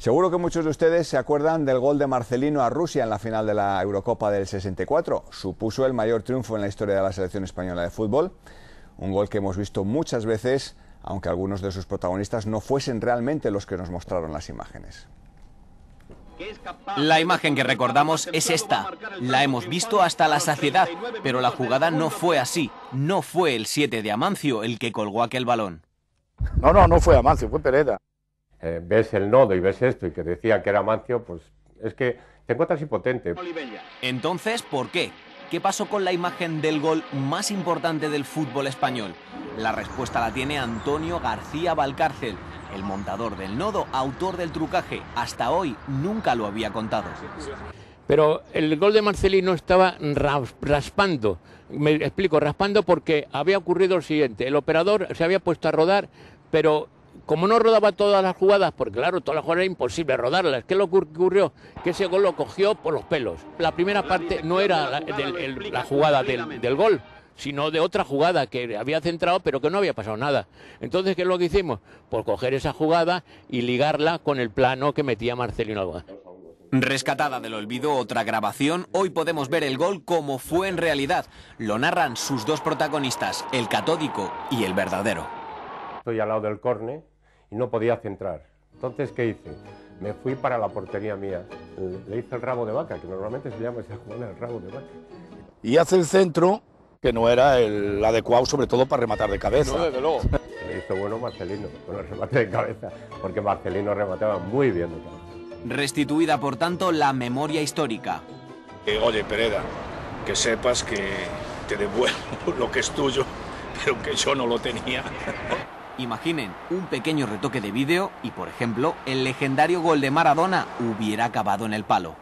Seguro que muchos de ustedes se acuerdan del gol de Marcelino a Rusia en la final de la Eurocopa del 64. Supuso el mayor triunfo en la historia de la selección española de fútbol. Un gol que hemos visto muchas veces, aunque algunos de sus protagonistas no fuesen realmente los que nos mostraron las imágenes. La imagen que recordamos es esta. La hemos visto hasta la saciedad, pero la jugada no fue así. No fue el 7 de Amancio el que colgó aquel balón. No, no, no fue Amancio, fue Pereda. Eh, ves el nodo y ves esto y que decía que era Amancio, pues es que te encuentras impotente. Entonces, ¿por qué? ¿Qué pasó con la imagen del gol más importante del fútbol español? La respuesta la tiene Antonio García Valcárcel, el montador del nodo, autor del trucaje. Hasta hoy nunca lo había contado. Pero el gol de Marcelino estaba raspando. Me explico, raspando porque había ocurrido lo siguiente. El operador se había puesto a rodar, pero como no rodaba todas las jugadas, porque claro, todas las jugadas era imposible rodarlas, ¿qué le ocurrió? Que ese gol lo cogió por los pelos. La primera parte no era la, jugada del, gol, sino de otra jugada que había centrado pero que no había pasado nada. Entonces, ¿qué es lo que hicimos? Por coger esa jugada y ligarla con el plano que metía Marcelino Alba. Rescatada del olvido otra grabación, hoy podemos ver el gol como fue en realidad. Lo narran sus dos protagonistas, el catódico y el verdadero. Estoy al lado del corne y no podía centrar. Entonces, ¿qué hice? Me fui para la portería mía. Le hice el rabo de vaca, que normalmente se llama esa jugada el rabo de vaca. Y hace el centro, que no era el adecuado, sobre todo para rematar de cabeza. No, desde luego. Le hizo bueno Marcelino con el remate de cabeza, porque Marcelino remataba muy bien de cabeza. Restituida, por tanto, la memoria histórica. Eh, oye, Pereda, que sepas que te devuelvo lo que es tuyo, pero que yo no lo tenía. Imaginen un pequeño retoque de vídeo y, por ejemplo, el legendario gol de Maradona hubiera acabado en el palo.